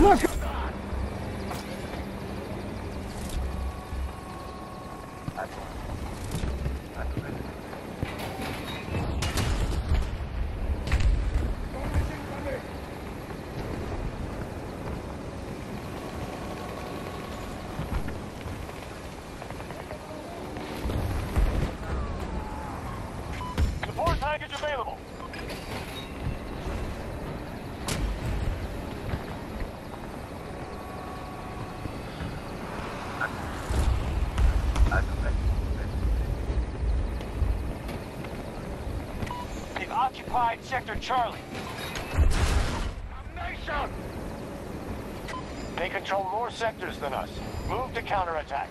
Look! Support package available. They've occupied Sector Charlie. Nation! They control more sectors than us. Move to counterattack.